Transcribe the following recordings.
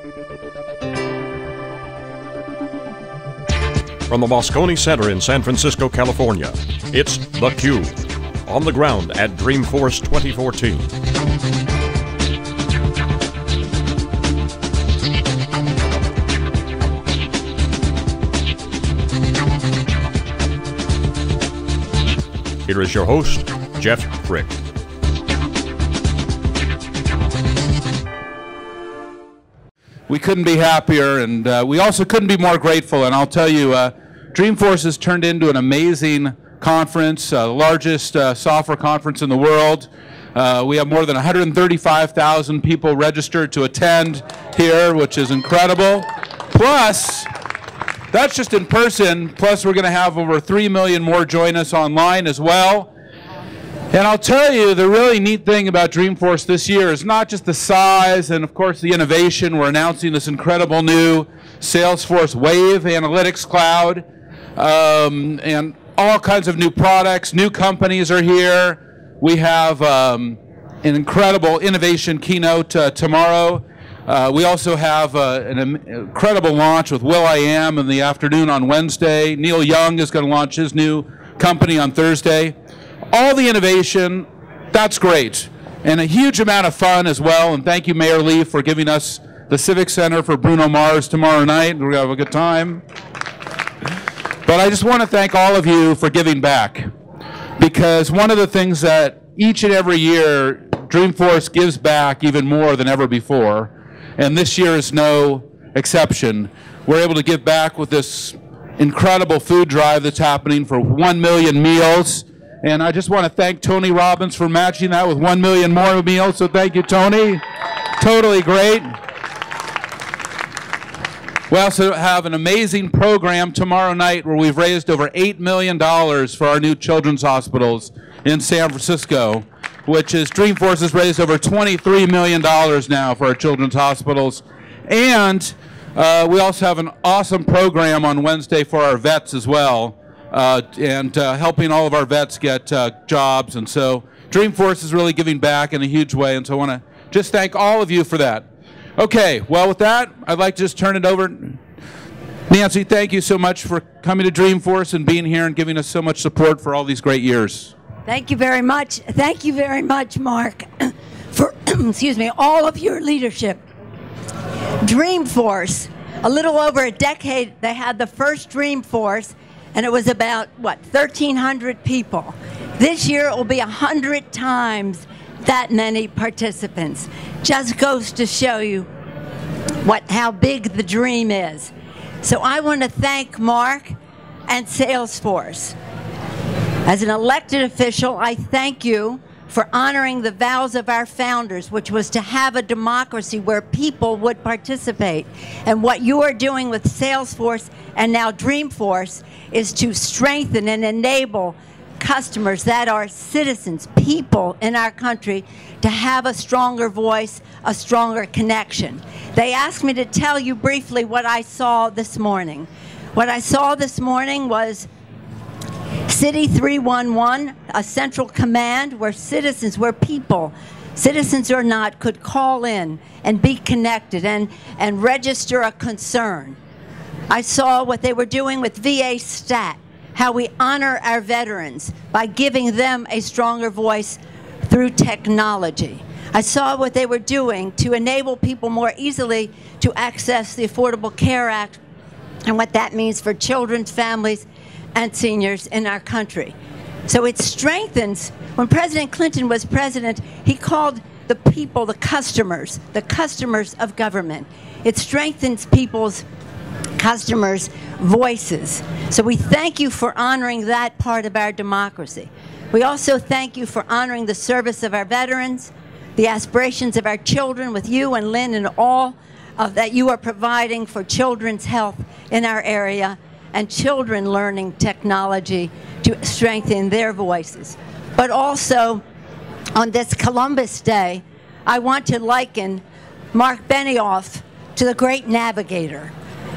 From the Moscone Center in San Francisco, California, it's theCUBE, on the ground at Dreamforce 2014. Here is your host, Jeff Frick. We couldn't be happier, and uh, we also couldn't be more grateful. And I'll tell you, uh, Dreamforce has turned into an amazing conference, uh, the largest uh, software conference in the world. Uh, we have more than 135,000 people registered to attend here, which is incredible. Plus, that's just in person, plus we're going to have over 3 million more join us online as well. And I'll tell you, the really neat thing about Dreamforce this year is not just the size and, of course, the innovation. We're announcing this incredible new Salesforce Wave Analytics Cloud um, and all kinds of new products. New companies are here. We have um, an incredible innovation keynote uh, tomorrow uh, we also have uh, an incredible launch with will.i.am in the afternoon on Wednesday. Neil Young is going to launch his new company on Thursday. All the innovation, that's great. And a huge amount of fun as well. And thank you, Mayor Lee, for giving us the Civic Center for Bruno Mars tomorrow night. We're going to have a good time. But I just want to thank all of you for giving back. Because one of the things that each and every year Dreamforce gives back even more than ever before and this year is no exception. We're able to give back with this incredible food drive that's happening for 1 million meals. And I just want to thank Tony Robbins for matching that with 1 million more meals. So thank you, Tony. Totally great. We also have an amazing program tomorrow night where we've raised over $8 million for our new children's hospitals in San Francisco which is Dreamforce has raised over $23 million now for our children's hospitals. And uh, we also have an awesome program on Wednesday for our vets as well, uh, and uh, helping all of our vets get uh, jobs. And so Dreamforce is really giving back in a huge way, and so I want to just thank all of you for that. Okay, well, with that, I'd like to just turn it over. Nancy, thank you so much for coming to Dreamforce and being here and giving us so much support for all these great years. Thank you very much. Thank you very much, Mark, for excuse me, all of your leadership. Dreamforce, a little over a decade, they had the first Dreamforce, and it was about what 1,300 people. This year it will be a hundred times that many participants. Just goes to show you what how big the dream is. So I want to thank Mark and Salesforce as an elected official, I thank you for honoring the vows of our founders, which was to have a democracy where people would participate. And what you are doing with Salesforce and now Dreamforce is to strengthen and enable customers that are citizens, people in our country, to have a stronger voice, a stronger connection. They asked me to tell you briefly what I saw this morning. What I saw this morning was City 311, a central command where citizens, where people, citizens or not, could call in and be connected and, and register a concern. I saw what they were doing with VA Stat, how we honor our veterans by giving them a stronger voice through technology. I saw what they were doing to enable people more easily to access the Affordable Care Act and what that means for children, families, and seniors in our country. So it strengthens, when President Clinton was president, he called the people the customers, the customers of government. It strengthens people's customers' voices. So we thank you for honoring that part of our democracy. We also thank you for honoring the service of our veterans, the aspirations of our children with you and Lynn and all of that you are providing for children's health in our area and children learning technology to strengthen their voices. But also, on this Columbus Day, I want to liken Mark Benioff to the great navigator.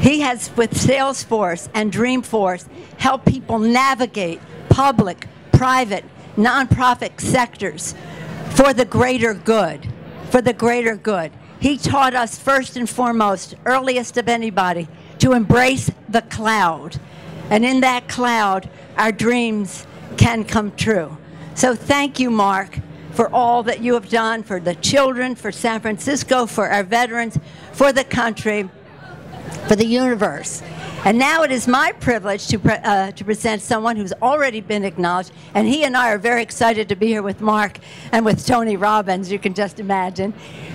He has, with Salesforce and Dreamforce, helped people navigate public, private, nonprofit sectors for the greater good, for the greater good. he taught us first and foremost, earliest of anybody, to embrace the cloud. And in that cloud, our dreams can come true. So thank you, Mark, for all that you have done for the children, for San Francisco, for our veterans, for the country, for the universe. And now it is my privilege to, pre uh, to present someone who's already been acknowledged. And he and I are very excited to be here with Mark and with Tony Robbins, you can just imagine.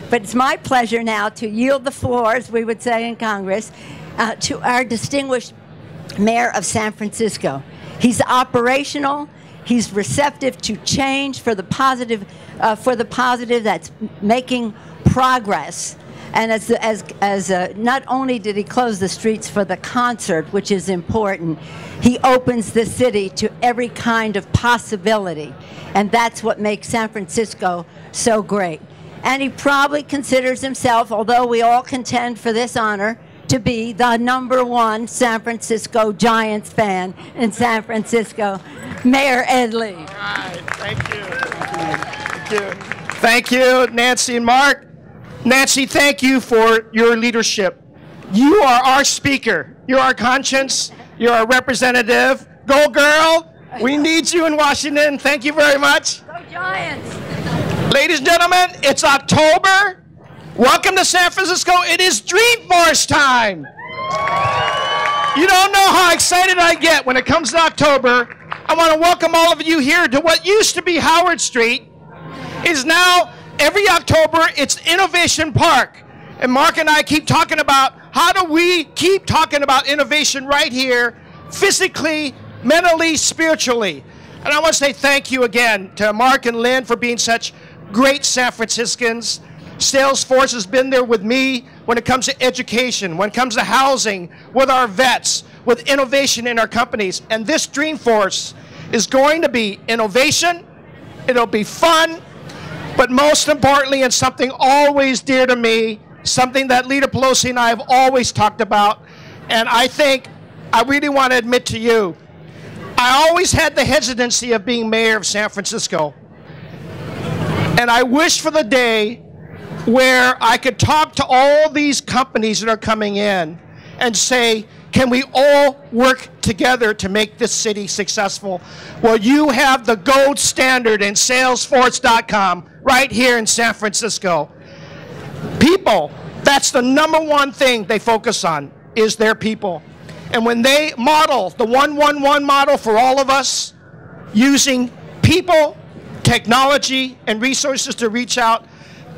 But it's my pleasure now to yield the floor, as we would say in Congress, uh, to our distinguished mayor of San Francisco. He's operational. He's receptive to change for the positive, uh, for the positive that's making progress. And as, as, as uh, not only did he close the streets for the concert, which is important, he opens the city to every kind of possibility. And that's what makes San Francisco so great. And he probably considers himself, although we all contend for this honor, to be the number one San Francisco Giants fan in San Francisco, Mayor Ed Lee. All right, thank you. Thank you. Thank you, Nancy and Mark. Nancy, thank you for your leadership. You are our speaker. You're our conscience. You're our representative. Go, girl. We need you in Washington. Thank you very much. Go, Giants. Ladies and gentlemen, it's October. Welcome to San Francisco. It is Dreamforce time. You don't know how excited I get when it comes to October. I want to welcome all of you here to what used to be Howard Street, is now every October, it's Innovation Park. And Mark and I keep talking about how do we keep talking about innovation right here, physically, mentally, spiritually. And I want to say thank you again to Mark and Lynn for being such great San Franciscans. Salesforce has been there with me when it comes to education, when it comes to housing, with our vets, with innovation in our companies. And this Dreamforce is going to be innovation, it'll be fun, but most importantly, and something always dear to me, something that Leader Pelosi and I have always talked about, and I think I really want to admit to you, I always had the hesitancy of being mayor of San Francisco. And I wish for the day where I could talk to all these companies that are coming in and say, can we all work together to make this city successful? Well, you have the gold standard in Salesforce.com right here in San Francisco. People, that's the number one thing they focus on, is their people. And when they model the 111 model for all of us, using people, technology, and resources to reach out,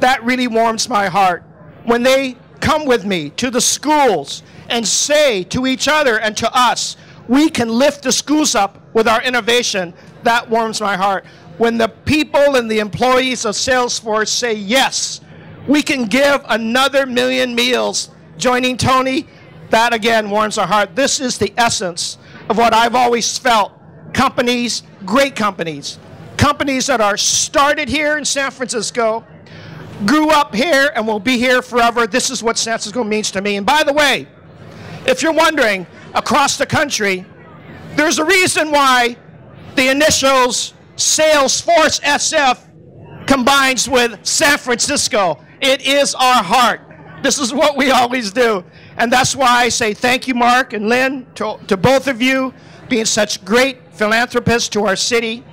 that really warms my heart. When they come with me to the schools and say to each other and to us, we can lift the schools up with our innovation, that warms my heart when the people and the employees of Salesforce say, yes, we can give another million meals, joining Tony, that again warms our heart. This is the essence of what I've always felt. Companies, great companies, companies that are started here in San Francisco, grew up here, and will be here forever. This is what San Francisco means to me. And by the way, if you're wondering, across the country, there's a reason why the initials Salesforce SF combines with San Francisco. It is our heart. This is what we always do. And that's why I say thank you, Mark and Lynn, to, to both of you being such great philanthropists to our city.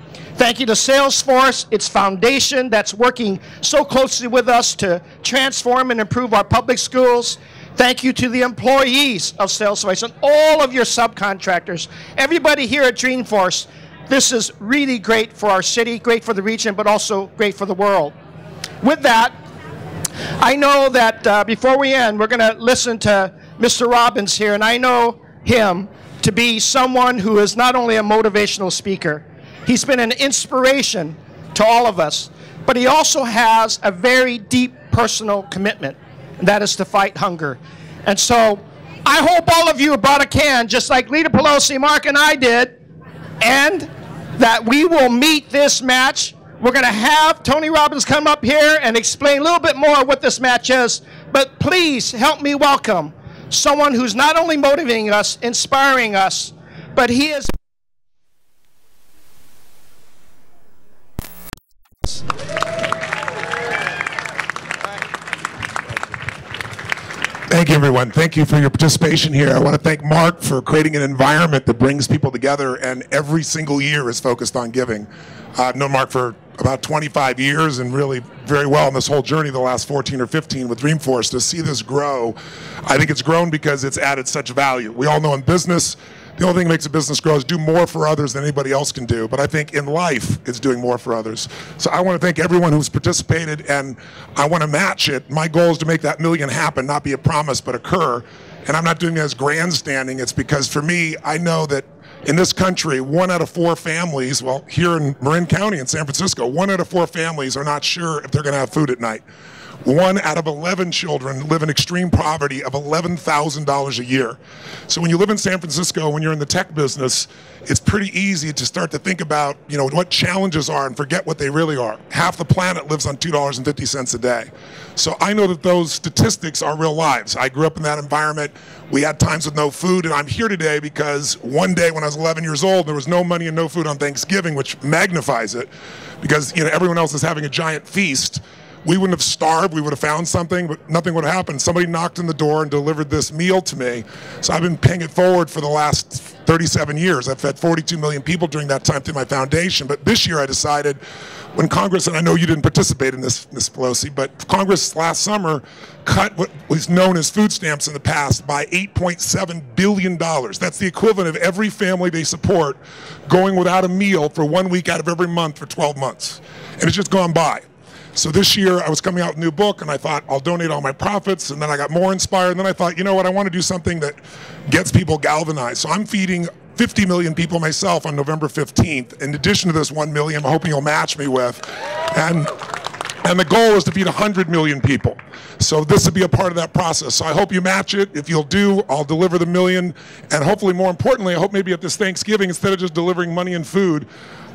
Thank you to Salesforce, its foundation that's working so closely with us to transform and improve our public schools. Thank you to the employees of Salesforce and all of your subcontractors. Everybody here at Dreamforce this is really great for our city, great for the region, but also great for the world. With that, I know that uh, before we end, we're going to listen to Mr. Robbins here, and I know him to be someone who is not only a motivational speaker, he's been an inspiration to all of us, but he also has a very deep personal commitment, and that is to fight hunger. And so I hope all of you brought a can, just like Leader Pelosi, Mark, and I did, and that we will meet this match. We're going to have Tony Robbins come up here and explain a little bit more what this match is. But please help me welcome someone who's not only motivating us, inspiring us, but he is. Thank you, everyone. Thank you for your participation here. I want to thank Mark for creating an environment that brings people together, and every single year is focused on giving. I've known Mark for about 25 years and really very well in this whole journey the last 14 or 15 with Dreamforce. To see this grow, I think it's grown because it's added such value. We all know in business, the only thing that makes a business grow is do more for others than anybody else can do. But I think in life, it's doing more for others. So I want to thank everyone who's participated, and I want to match it. My goal is to make that million happen, not be a promise, but occur. And I'm not doing it as grandstanding. It's because for me, I know that in this country, one out of four families, well, here in Marin County in San Francisco, one out of four families are not sure if they're going to have food at night. One out of 11 children live in extreme poverty of $11,000 a year. So when you live in San Francisco, when you're in the tech business, it's pretty easy to start to think about, you know, what challenges are and forget what they really are. Half the planet lives on $2.50 a day. So I know that those statistics are real lives. I grew up in that environment. We had times with no food, and I'm here today because one day when I was 11 years old, there was no money and no food on Thanksgiving, which magnifies it because, you know, everyone else is having a giant feast we wouldn't have starved. We would have found something, but nothing would have happened. Somebody knocked on the door and delivered this meal to me. So I've been paying it forward for the last 37 years. I've fed 42 million people during that time through my foundation. But this year I decided when Congress, and I know you didn't participate in this, Ms. Pelosi, but Congress last summer cut what was known as food stamps in the past by $8.7 billion. That's the equivalent of every family they support going without a meal for one week out of every month for 12 months. And it's just gone by. So this year I was coming out with a new book and I thought I'll donate all my profits and then I got more inspired and then I thought, you know what, I want to do something that gets people galvanized. So I'm feeding 50 million people myself on November 15th. In addition to this 1 million, I'm hoping you'll match me with. And and the goal is to feed 100 million people. So this would be a part of that process. So I hope you match it. If you'll do, I'll deliver the million. And hopefully, more importantly, I hope maybe at this Thanksgiving, instead of just delivering money and food,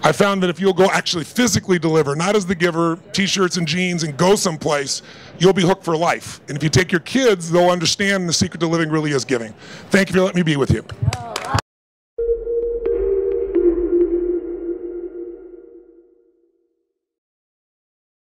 I found that if you'll go actually physically deliver, not as the giver, t-shirts and jeans, and go someplace, you'll be hooked for life. And if you take your kids, they'll understand the secret to living really is giving. Thank you for letting me be with you.